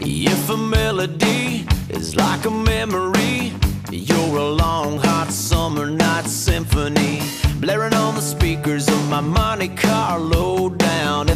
If a melody is like a memory, you're a long, hot summer night symphony. Blaring on the speakers of my Monte Carlo down